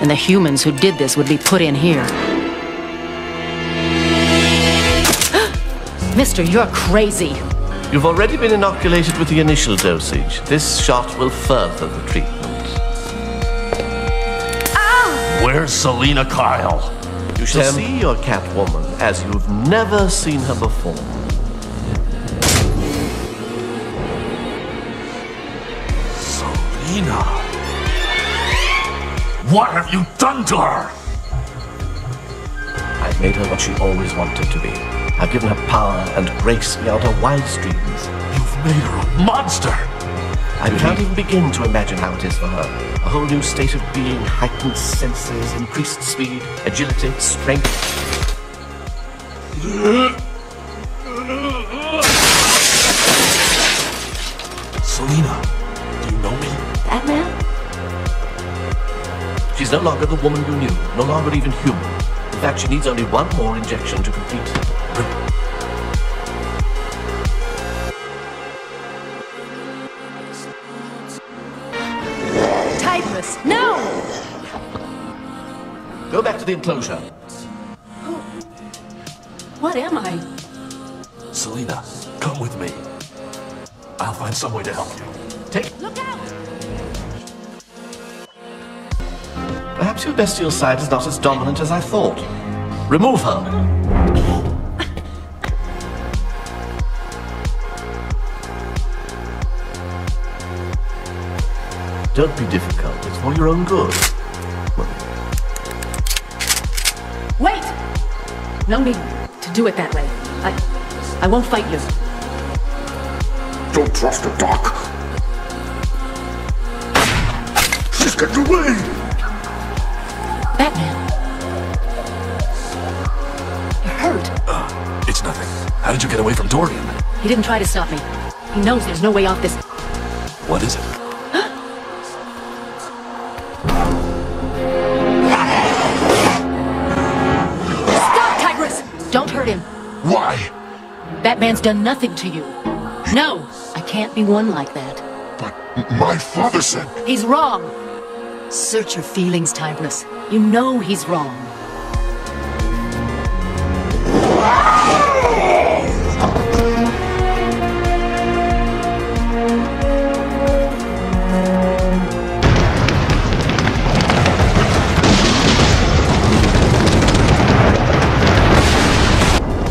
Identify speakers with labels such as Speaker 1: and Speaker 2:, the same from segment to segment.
Speaker 1: and the humans who did this would be put in here. Mister, you're crazy.
Speaker 2: You've already been inoculated with the initial dosage. This shot will further the treatment. Ah!
Speaker 3: Where's Selina Kyle?
Speaker 2: You shall see your Catwoman as you've never seen her before.
Speaker 3: Selina. What have you done to her?
Speaker 2: I've made her what she always wanted to be. I've given her power and grace beyond her wildest dreams.
Speaker 3: You've made her a monster.
Speaker 2: I can't even begin to imagine how it is for her. A whole new state of being, heightened senses, increased speed, agility, strength.
Speaker 3: Selina,
Speaker 2: She's no longer the woman you knew, no longer even human. In fact, she needs only one more injection to complete.
Speaker 1: Tygrus, no!
Speaker 2: Go back to the enclosure.
Speaker 1: What am I?
Speaker 3: Selina, come with me. I'll find some way to help you.
Speaker 2: Take.
Speaker 1: Look out!
Speaker 2: Perhaps your bestial side is not as dominant as I thought. Remove her. Don't be difficult. It's for your own good.
Speaker 1: Wait! No need to do it that way. I... I won't fight you.
Speaker 4: Don't trust her, Doc. She's getting away!
Speaker 1: Batman. You're hurt.
Speaker 3: Uh, it's nothing. How did you get away from Dorian?
Speaker 1: He didn't try to stop me. He knows there's no way off this.
Speaker 3: What is it?
Speaker 1: Stop, Tygrus! Don't hurt him.
Speaker 4: Why?
Speaker 1: Batman's done nothing to you. No, I can't be one like that.
Speaker 4: But my father said.
Speaker 1: He's wrong. Search your feelings, Tygrus. You know he's wrong.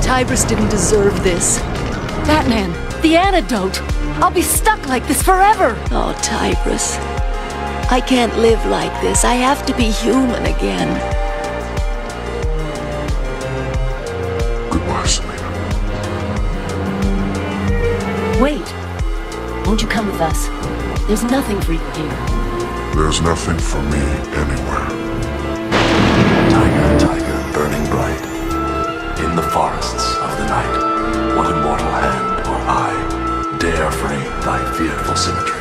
Speaker 1: Tygrus didn't deserve this. Batman, the antidote. I'll be stuck like this forever.
Speaker 5: Oh, Tygrus. I can't live like this. I have to be human again.
Speaker 4: Goodbye, Selina.
Speaker 1: Wait. Won't you come with us? There's nothing for you here.
Speaker 4: There's nothing for me anywhere.
Speaker 3: Tiger, tiger, burning bright. In the forests of the night, what immortal hand or eye dare frame thy fearful symmetry?